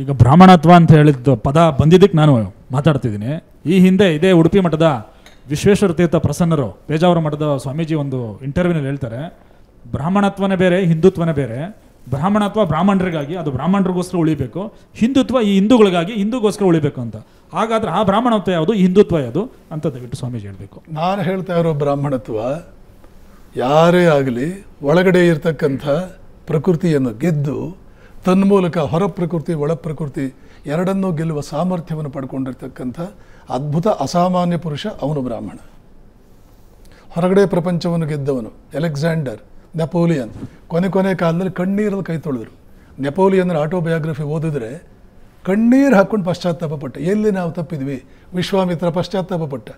ಈಗ ಬ್ರಾಹ್ಮಣತ್ವ ಅಂತ ಹೇಳಿದ್ದು ಪದ ಬಂದಿದ್ದಕ್ಕೆ ನಾನು ಮಾತಾಡ್ತಿದ್ದೀನಿ. ಈ ಹಿಂದೆ ಇದೇ ಉಡುಪಿ ಮಠದ ವಿಶ್ವೇಶ್ವರ ತೀರ್ಥ ಪ್ರಸನ್ನರು, ಪೇಜಾವರ ಮಠದ ಸ್ವಾಮೀಜಿ ಒಂದು ಇಂಟರ್ವ್ಯೂನಲ್ಲಿ ಹೇಳ್ತಾರೆ, ಬ್ರಾಹ್ಮಣತ್ವನೇ ಬೇರೆ, ಹಿಂದುತ್ವನೇ ಬೇರೆ. ಬ್ರಾಹ್ಮಣತ್ವ ಬ್ರಾಹ್ಮಣರಿಗಾಗಿ, ಅದು ಬ್ರಾಹ್ಮಣರಿಗೋಸ್ಕರ ಉಳಿಬೇಕು. ಹಿಂದುತ್ವ ಈ ಹಿಂದೂಗಳಿಗಾಗಿ ಹಿಂದೂಗೋಸ್ಕರ ಉಳಿಬೇಕು ಅಂತ. ಹಾಗಾದ್ರೆ ಆ ಬ್ರಾಹ್ಮಣತ್ವ ಯಾವುದು? ಹಿಂದುತ್ವ ಯಾವುದು? ಅಂತ ದಯವಿಟ್ಟು ಸ್ವಾಮೀಜಿ ಹೇಳಬೇಕು. ನಾನು ಹೇಳ್ತಾ ಇರೋ ಬ್ರಾಹ್ಮಣತ್ವ ಯಾರೇ ಆಗಲಿ ಒಳಗಡೆ ಇರತಕ್ಕಂಥ ಪ್ರಕೃತಿಯನ್ನು ಗೆದ್ದು ತನ್ಮೂಲಕ ಹೊರ ಪ್ರಕೃತಿ ಒಳ ಪ್ರಕೃತಿ ಎರಡನ್ನೂ ಗೆಲ್ಲುವ ಸಾಮರ್ಥ್ಯವನ್ನು ಪಡ್ಕೊಂಡಿರ್ತಕ್ಕಂಥ ಅದ್ಭುತ ಅಸಾಮಾನ್ಯ ಪುರುಷ ಅವನು ಬ್ರಾಹ್ಮಣ. ಹೊರಗಡೆ ಪ್ರಪಂಚವನ್ನು ಗೆದ್ದವನು ಅಲೆಕ್ಸಾಂಡರ್, ನೆಪೋಲಿಯನ್. ಕೊನೆ ಕೊನೆ ಕಾಲದಲ್ಲಿ ಕಣ್ಣೀರಲ್ಲಿ ಕೈ ತೊಳೆದರು. ನೆಪೋಲಿಯನ್ ಆಟೋಬಯೋಗ್ರಫಿ ಓದಿದ್ರೆ ಕಣ್ಣೀರು ಹಾಕ್ಕೊಂಡು ಪಶ್ಚಾತ್ತಾಪ ಪಟ್ಟ. ಎಲ್ಲಿ ನಾವು ತಪ್ಪಿದ್ವಿ? ವಿಶ್ವಾಮಿತ್ರ ಪಶ್ಚಾತ್ತಾಪ ಪಟ್ಟ.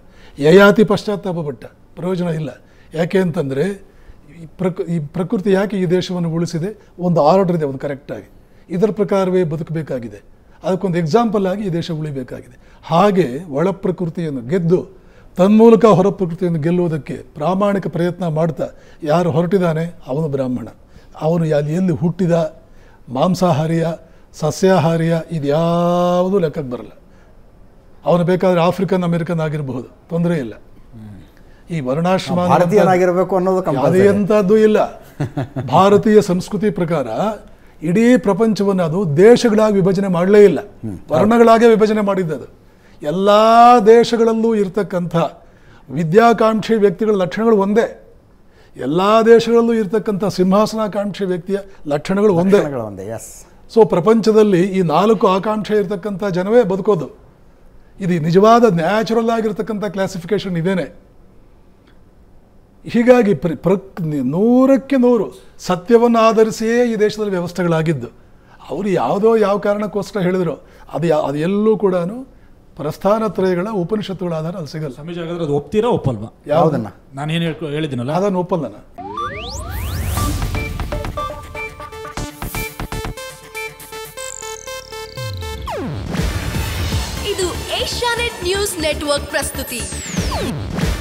ಯಯಾತಿ ಪಶ್ಚಾತ್ತಾಪ ಪಟ್ಟ. ಪ್ರಯೋಜನ ಇಲ್ಲ. ಯಾಕೆ ಅಂತಂದರೆ ಈ ಪ್ರಕ್, ಈ ಪ್ರಕೃತಿ ಯಾಕೆ ಈ ದೇಶವನ್ನು ಉಳಿಸಿದೆ? ಒಂದು ಆರ್ಡರ್ ಇದೆ ಒಂದು ಕರೆಕ್ಟಾಗಿ ಇದರ ಪ್ರಕಾರವೇ ಬದುಕಬೇಕಾಗಿದೆ. ಅದಕ್ಕೊಂದು ಎಕ್ಸಾಂಪಲ್ ಆಗಿ ಈ ದೇಶ ಉಳಿಬೇಕಾಗಿದೆ. ಹಾಗೆ ಒಳ ಪ್ರಕೃತಿಯನ್ನು ಗೆದ್ದು ತನ್ಮೂಲಕ ಹೊರ ಪ್ರಕೃತಿಯನ್ನು ಗೆಲ್ಲುವುದಕ್ಕೆ ಪ್ರಾಮಾಣಿಕ ಪ್ರಯತ್ನ ಮಾಡ್ತಾ ಯಾರು ಹೊರಟಿದ್ದಾನೆ? ಅವನು ಬ್ರಾಹ್ಮಣ. ಅವನು ಅಲ್ಲಿ ಎಲ್ಲಿ ಹುಟ್ಟಿದ? ಮಾಂಸಾಹಾರಿಯ ಸಸ್ಯಾಹಾರಿಯ ಇದ್ಯಾವುದೂ ಲೆಕ್ಕಕ್ಕೆ ಬರಲ್ಲ. ಅವನು ಬೇಕಾದರೆ ಆಫ್ರಿಕನ್ ಅಮೆರಿಕನ್ ಆಗಿರಬಹುದು. ತೊಂದರೆ ಇಲ್ಲ. ಈ ವರ್ಣಾಶ್ರಮ ಭಾರತೀಯನಾಗಿರಬೇಕು ಅನ್ನೋದು ಅದೇ ಎಂಥದ್ದು ಇಲ್ಲ. ಭಾರತೀಯ ಸಂಸ್ಕೃತಿ ಪ್ರಕಾರ ಇಡೀ ಪ್ರಪಂಚವನ್ನು ಅದು ದೇಶಗಳಾಗಿ ವಿಭಜನೆ ಮಾಡಲೇ ಇಲ್ಲ. ವರ್ಣಗಳಾಗೆ ವಿಭಜನೆ ಮಾಡಿದ್ದದು. ಎಲ್ಲ ದೇಶಗಳಲ್ಲೂ ಇರ್ತಕ್ಕಂಥ ವಿದ್ಯಾಕಾಂಕ್ಷಿ ವ್ಯಕ್ತಿಗಳ ಲಕ್ಷಣಗಳು ಒಂದೇ. ಎಲ್ಲ ದೇಶಗಳಲ್ಲೂ ಇರ್ತಕ್ಕಂಥ ಸಿಂಹಾಸನಾಕಾಂಕ್ಷಿ ವ್ಯಕ್ತಿಯ ಲಕ್ಷಣಗಳು ಒಂದೇ. ಒಂದೇ ಎಸ್ ಸೊ ಪ್ರಪಂಚದಲ್ಲಿ ಈ ನಾಲ್ಕು ಆಕಾಂಕ್ಷೆ ಇರತಕ್ಕಂಥ ಜನವೇ ಬದುಕೋದು. ಇದು ನಿಜವಾದ ನ್ಯಾಚುರಲ್ ಆಗಿರ್ತಕ್ಕಂಥ ಕ್ಲಾಸಿಫಿಕೇಶನ್ ಇದೇನೆ. ಹೀಗಾಗಿ ಪ್ರ ಪ್ರ ನೂರಕ್ಕೆ ನೂರು ಸತ್ಯವನ್ನು ಆಧರಿಸಿಯೇ ಈ ದೇಶದಲ್ಲಿ ವ್ಯವಸ್ಥೆಗಳಾಗಿದ್ದು ಅವರು ಯಾವುದೋ ಯಾವ ಕಾರಣಕ್ಕೋಸ್ಕರ ಹೇಳಿದರು ಅದು ಯಾ ಅದು ಎಲ್ಲೂ ಕೂಡ ಪ್ರಸ್ಥಾನತ್ರಯಗಳ ಉಪನಿಷತ್ತುಗಳ ಆಧಾರ ಅಲ್ಲಿ ಸಿಗಲ್ಲ. ಸಮೀಜ್ ಹಾಗಾದ್ರೆ ಅದು ಒಪ್ತೀರಾ ಒಪ್ಪಲ್ವಾ? ಯಾವುದನ್ನ? ನಾನು ಏನು ಹೇಳ್ಕೊ ಹೇಳಿದ್ದೀನಲ್ಲ? ಅದನ್ನು ಒಪ್ಪಲ್ಲ ನಾನು. ಇದು ಏಷ್ಯಾನೆಟ್ ನ್ಯೂಸ್ ನೆಟ್ವರ್ಕ್ ಪ್ರಸ್ತುತಿ.